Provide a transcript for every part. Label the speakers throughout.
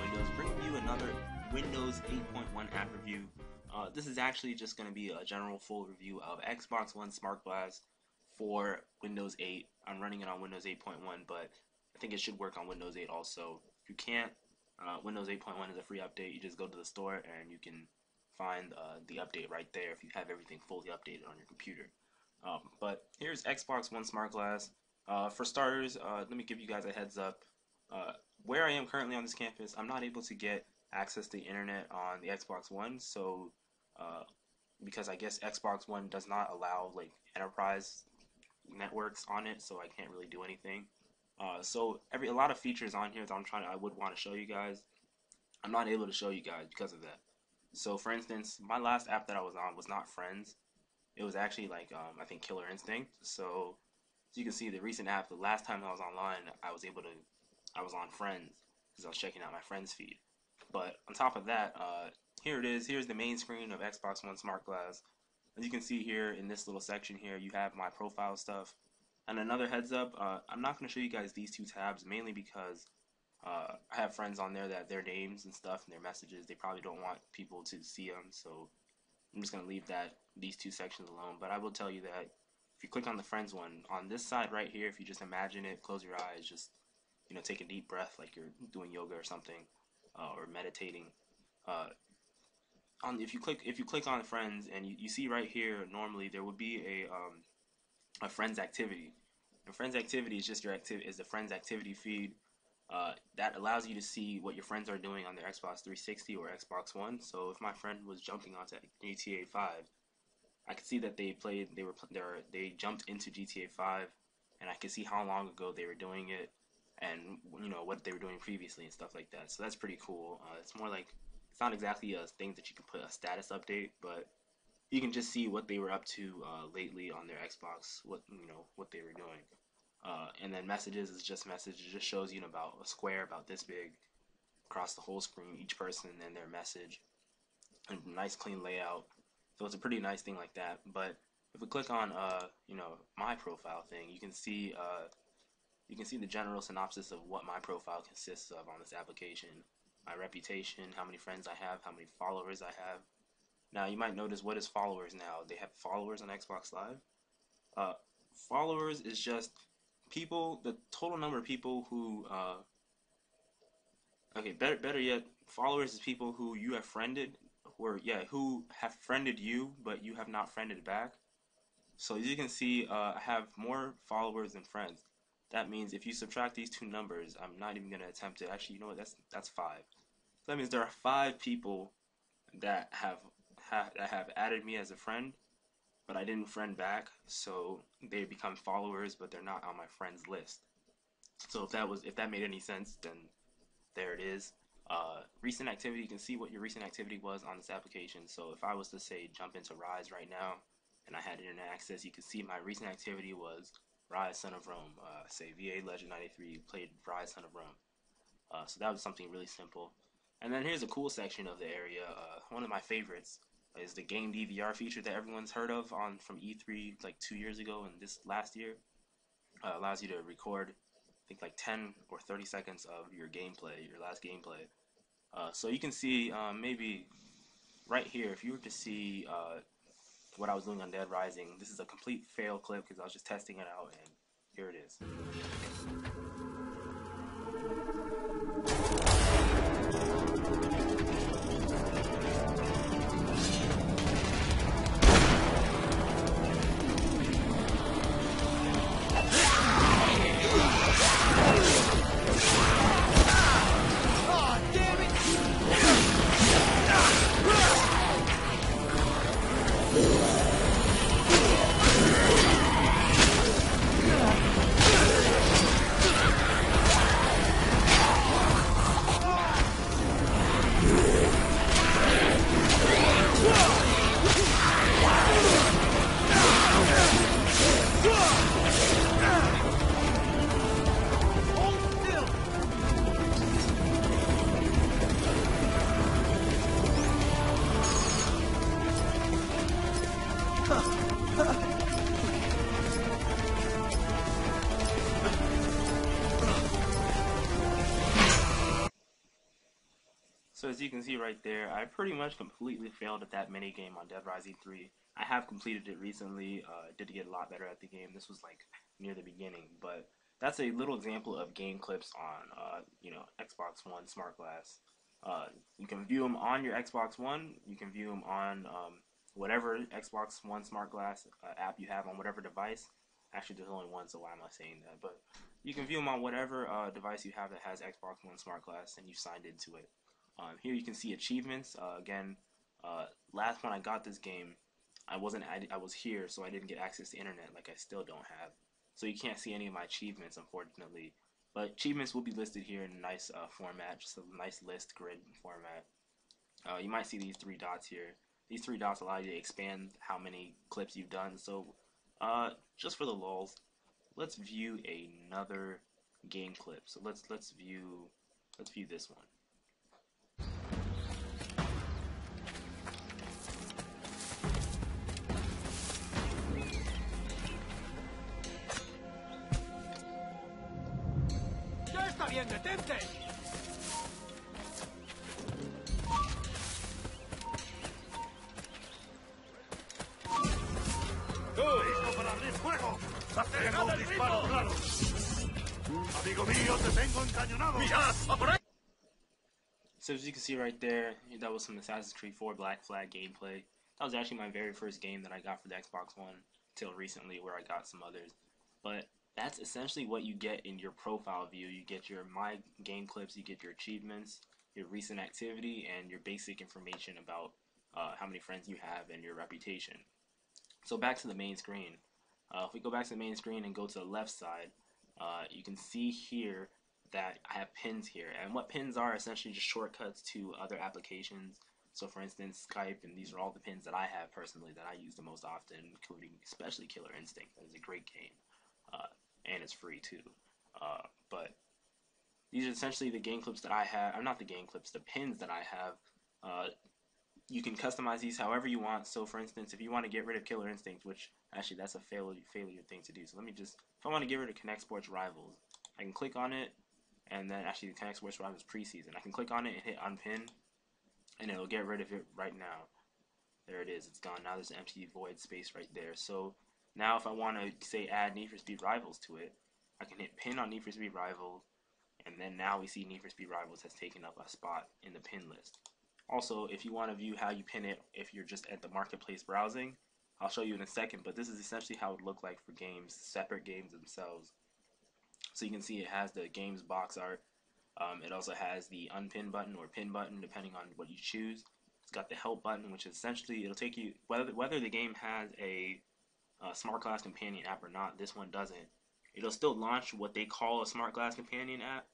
Speaker 1: Windows bringing you another Windows 8.1 app review. Uh, this is actually just going to be a general full review of Xbox One Smart Glass for Windows 8. I'm running it on Windows 8.1, but think it should work on Windows 8 also. If you can't, uh, Windows 8.1 is a free update. You just go to the store and you can find uh, the update right there if you have everything fully updated on your computer. Um, but here's Xbox One Smart Glass. Uh, for starters, uh, let me give you guys a heads up. Uh, where I am currently on this campus, I'm not able to get access to the internet on the Xbox One, so uh, because I guess Xbox One does not allow like enterprise networks on it, so I can't really do anything. Uh, so every a lot of features on here that I'm trying to I would want to show you guys, I'm not able to show you guys because of that. So for instance, my last app that I was on was not Friends. It was actually like um, I think Killer Instinct. So as you can see, the recent app, the last time I was online, I was able to I was on Friends because I was checking out my friends feed. But on top of that, uh, here it is. Here's the main screen of Xbox One Smart Glass. As you can see here in this little section here, you have my profile stuff. And another heads up, uh, I'm not going to show you guys these two tabs mainly because uh, I have friends on there that their names and stuff and their messages, they probably don't want people to see them. So I'm just going to leave that these two sections alone. But I will tell you that if you click on the friends one, on this side right here, if you just imagine it, close your eyes, just you know, take a deep breath like you're doing yoga or something, uh, or meditating. Uh, on if you click if you click on friends and you, you see right here, normally there would be a um, a friends activity. And friends activity is just your activity is the friends activity feed. Uh, that allows you to see what your friends are doing on their Xbox 360 or Xbox One. So if my friend was jumping onto GTA 5, I could see that they played, they were, they, were, they jumped into GTA 5, and I could see how long ago they were doing it, and you know what they were doing previously and stuff like that. So that's pretty cool. Uh, it's more like it's not exactly a thing that you can put a status update, but you can just see what they were up to uh, lately on their Xbox, what you know what they were doing. Uh, and then messages is just message. It just shows you about a square about this big across the whole screen, each person and their message. And nice clean layout. So it's a pretty nice thing like that. But if we click on uh, you know my profile thing, you can see uh, you can see the general synopsis of what my profile consists of on this application. My reputation, how many friends I have, how many followers I have. Now you might notice what is followers now. They have followers on Xbox Live. Uh, followers is just people, the total number of people who, uh, okay, better, better yet, followers is people who you have friended, or yeah, who have friended you, but you have not friended back. So as you can see, uh, I have more followers than friends. That means if you subtract these two numbers, I'm not even going to attempt it. Actually, you know what? That's that's five. So that means there are five people that have, that have added me as a friend, but I didn't friend back. So they become followers, but they're not on my friends list. So if that was if that made any sense, then there it is. Uh, recent activity, you can see what your recent activity was on this application. So if I was to say jump into Ryse right now, and I had internet access, you can see my recent activity was Ryse Son of Rome. Uh, say VA Legend 93 played Ryse Son of Rome. Uh, so that was something really simple. And then here's a cool section of the area. Uh, one of my favorites is the game DVR feature that everyone's heard of on from E3 like two years ago and this last year. Uh, allows you to record, I think like 10 or 30 seconds of your gameplay, your last gameplay. Uh, so you can see um, maybe right here, if you were to see uh, what I was doing on Dead Rising. This is a complete fail clip because I was just testing it out, and here it is. So as you can see right there, I pretty much completely failed at that mini game on Dead Rising 3. I have completed it recently, uh, did get a lot better at the game. This was like near the beginning, but that's a little example of game clips on uh, you know Xbox One Smart Glass. Uh, you can view them on your Xbox One. You can view them on um, whatever Xbox One Smart Glass uh, app you have on whatever device. Actually, there's only one, so why am I saying that? But you can view them on whatever uh, device you have that has Xbox One Smart Glass and you signed into it. Um, here you can see achievements. Uh, again, uh, last when I got this game, I wasn't I, I was here, so I didn't get access to internet like I still don't have. So you can't see any of my achievements, unfortunately. But achievements will be listed here in a nice uh, format, just a nice list grid format. Uh, you might see these three dots here. These three dots allow you to expand how many clips you've done. So uh, just for the lulz, let's view another game clip. So let's let's view let's view this one.
Speaker 2: ¡Tengo un disparo claro! ¡Amigo mío, te tengo encañonado!
Speaker 1: So as you can see right there, that was some Assassin's Creed 4 Black Flag gameplay. That was actually my very first game that I got for the Xbox One, till recently where I got some others. But that's essentially what you get in your profile view. You get your my game clips, you get your achievements, your recent activity, and your basic information about uh, how many friends you have and your reputation. So back to the main screen. Uh, if we go back to the main screen and go to the left side, uh, you can see here that I have pins here. And what pins are essentially just shortcuts to other applications. So for instance, Skype, and these are all the pins that I have personally that I use the most often, including especially Killer Instinct. That is a great game. Uh, and it's free too. Uh, but these are essentially the game clips that I have. I'm not the game clips, the pins that I have. Uh, you can customize these however you want. So, for instance, if you want to get rid of Killer Instinct, which actually that's a failure failure thing to do. So let me just, if I want to get rid of Kinect Sports Rivals, I can click on it, and then actually the Kinect Sports Rivals preseason. I can click on it and hit unpin, and it'll get rid of it right now. There it is. It's gone. Now there's an empty void space right there. So now if I want to say add Need for Speed Rivals to it, I can hit pin on Need for Speed Rivals, and then now we see Need for Speed Rivals has taken up a spot in the pin list. Also, if you want to view how you pin it, if you're just at the marketplace browsing, I'll show you in a second, but this is essentially how it would look like for games, separate games themselves. So you can see it has the games box art. Um, it also has the unpin button or pin button, depending on what you choose. It's got the help button, which essentially it'll take you whether whether the game has a, a smart glass companion app or not. This one doesn't. It'll still launch what they call a smart glass companion app,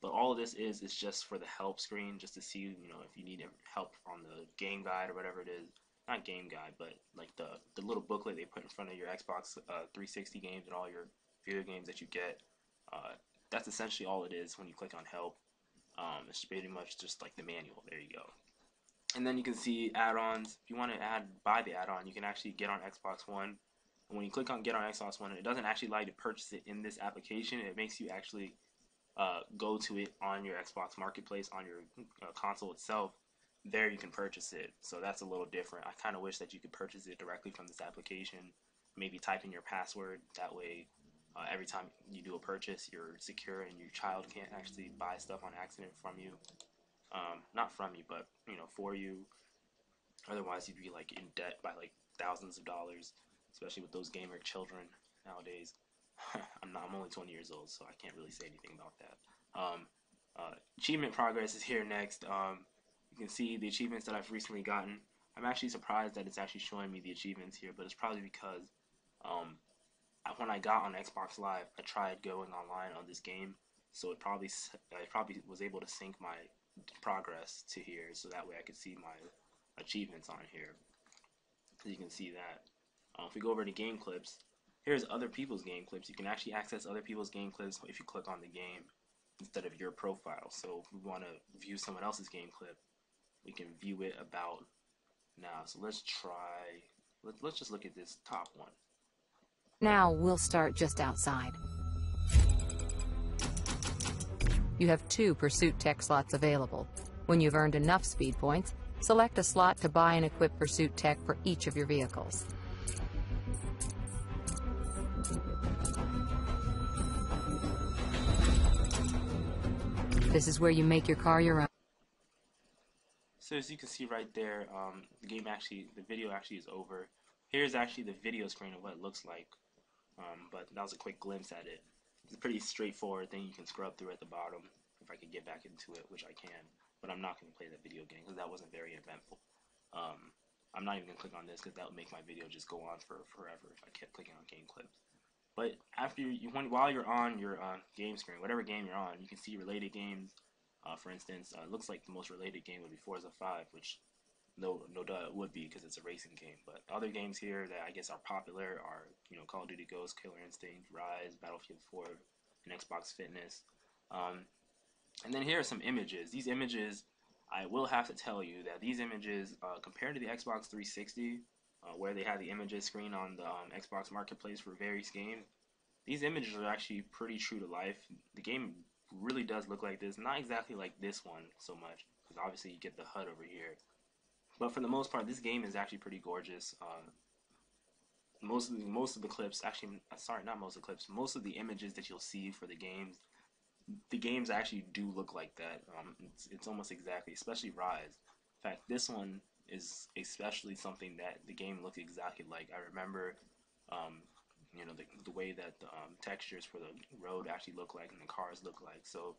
Speaker 1: but all of this is is just for the help screen, just to see you know if you need help on the game guide or whatever it is. Not game guide, but like the the little booklet they put in front of your Xbox uh, 360 games and all your video games that you get. Uh, that's essentially all it is when you click on help. Um, it's pretty much just like the manual. There you go. And then you can see add-ons. If you want to add buy the add-on, you can actually get on Xbox One. And when you click on get on Xbox One, it doesn't actually allow you to purchase it in this application. It makes you actually uh, go to it on your Xbox Marketplace on your uh, console itself. There you can purchase it. So that's a little different. I kind of wish that you could purchase it directly from this application. Maybe type in your password. That way, uh, every time you do a purchase, you're secure and your child can't actually buy stuff on accident from you. Um, not from you, but you know, for you. Otherwise, you'd be like in debt by like thousands of dollars, especially with those gamer children nowadays. I'm not. I'm only 20 years old, so I can't really say anything about that. Um, uh, achievement progress is here next. Um, you can see the achievements that I've recently gotten. I'm actually surprised that it's actually showing me the achievements here, but it's probably because um, when I got on Xbox Live, I tried going online on this game, so it probably I probably was able to sync my progress to here, so that way I could see my achievements on here. So you can see that. Uh, if we go over to game clips, here's other people's game clips. You can actually access other people's game clips if you click on the game instead of your profile. So if we want to view someone else's game clip, we can view it about now. So let's try, let, let's just look at this top one.
Speaker 3: Now we'll start just outside. You have two pursuit tech slots available. When you've earned enough speed points, select a slot to buy and equip Pursuit Tech for each of your vehicles. This is where you make your car your own.
Speaker 1: So as you can see right there, um, the game actually, the video actually is over. Here's actually the video screen of what it looks like. Um, but that was a quick glimpse at it. It's a pretty straightforward thing you can scrub through at the bottom if I could get back into it, which I can. But I'm not going to play that video game because that wasn't very eventful. Um, I'm not even going to click on this because that would make my video just go on for forever if I kept clicking on game clips. But after you, while you're on your uh, game screen, whatever game you're on, you can see related games. Uh, for instance, uh, it looks like the most related game would be Forza 5, which no, no duh, it would be because it's a racing game. But other games here that I guess are popular are, you know, Call of Duty Ghost, Killer Instinct, Ryse, Battlefield 4, and Xbox Fitness. Um, and then here are some images. These images, I will have to tell you that these images, uh, compared to the Xbox 360, uh, where they had the images screen on the um, Xbox Marketplace for various games, these images are actually pretty true to life. The game really does look like this. Not exactly like this one so much, because obviously you get the HUD over here. But for the most part, this game is actually pretty gorgeous. Uh, most of the, most of the clips, actually, uh, sorry, not most of the clips, most of the images that you'll see for the games, the games actually do look like that. Um, it's, it's almost exactly, especially Ryse. In fact, this one is especially something that the game looked exactly like. I remember, um, you know, the, the way that the um, textures for the road actually look like and the cars look like. So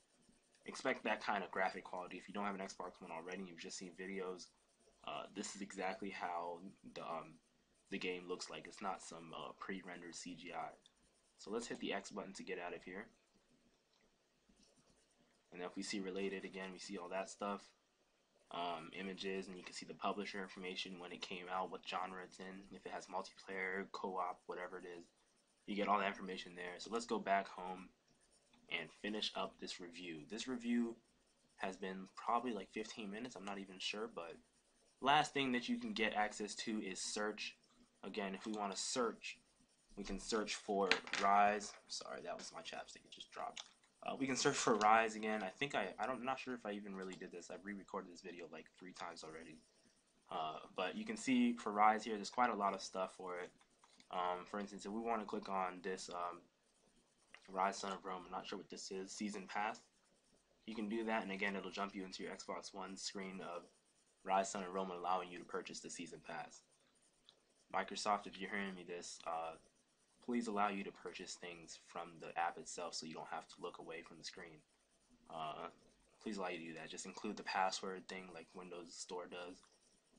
Speaker 1: expect that kind of graphic quality. If you don't have an Xbox One already, you've just seen videos. Uh, this is exactly how the um, the game looks like. It's not some uh, pre-rendered CGI. So let's hit the X button to get out of here. And then if we see related again, we see all that stuff. Um, images, and you can see the publisher information when it came out, what genre it's in, if it has multiplayer, co-op, whatever it is. You get all that information there. So let's go back home and finish up this review. This review has been probably like 15 minutes. I'm not even sure, but last thing that you can get access to is search. Again, if we want to search, we can search for Ryse. Sorry, that was my chapstick. It just dropped. Uh, we can search for Ryse again. I think I, I don't, I'm not sure if I even really did this. I've re-recorded this video like three times already. Uh, but you can see for Ryse here, there's quite a lot of stuff for it. Um, for instance, if we want to click on this um, Ryse Son of Rome, I'm not sure what this is, Season Pass, you can do that, and again, it'll jump you into your Xbox One screen of Ryse Son of Rome, allowing you to purchase the Season Pass. Microsoft, if you're hearing me this, uh, please allow you to purchase things from the app itself so you don't have to look away from the screen. Uh, please allow you to do that. Just include the password thing like Windows Store does.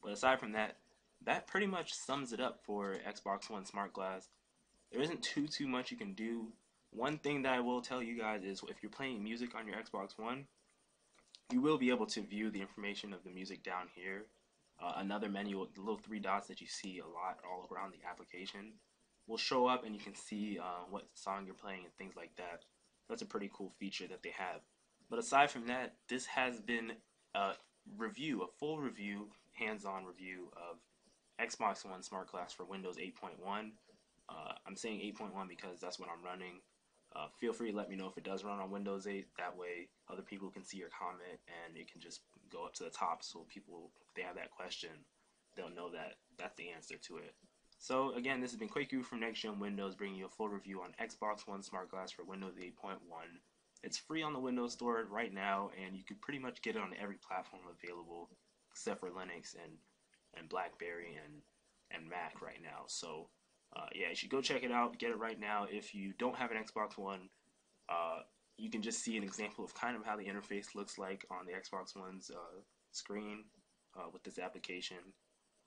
Speaker 1: But aside from that, that pretty much sums it up for Xbox One Smart Glass. There isn't too too much you can do. One thing that I will tell you guys is if you're playing music on your Xbox One, you will be able to view the information of the music down here. Uh, another menu, the little three dots that you see a lot all around the application, will show up and you can see uh, what song you're playing and things like that. That's a pretty cool feature that they have. But aside from that, this has been a review, a full review, hands-on review of Xbox One Smart Glass for Windows 8.1. Uh, I'm saying 8.1 because that's what I'm running. Uh, feel free to let me know if it does run on Windows 8. That way, other people can see your comment and it can just go up to the top. So people, if they have that question, they'll know that that's the answer to it. So again, this has been Kweku from Next Gen Windows, bringing you a full review on Xbox One Smart Glass for Windows 8.1. It's free on the Windows Store right now, and you can pretty much get it on every platform available except for Linux and and BlackBerry and and Mac right now. So uh, yeah, you should go check it out. Get it right now. If you don't have an Xbox One, uh, you can just see an example of kind of how the interface looks like on the Xbox One's uh, screen uh, with this application.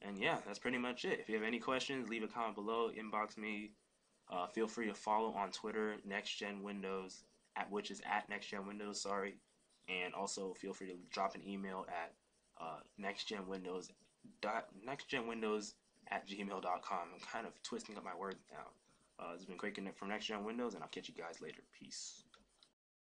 Speaker 1: And yeah, that's pretty much it. If you have any questions, leave a comment below. Inbox me. Uh, feel free to follow on Twitter, Next Gen Windows, at which is at Next Gen Windows. Sorry, and also feel free to drop an email at uh, Next Gen Windows dot nextgenwindows at gmail.com. I'm kind of twisting up my words now. Uh, has been Kweku from Next Gen Windows, and I'll catch you guys later. Peace.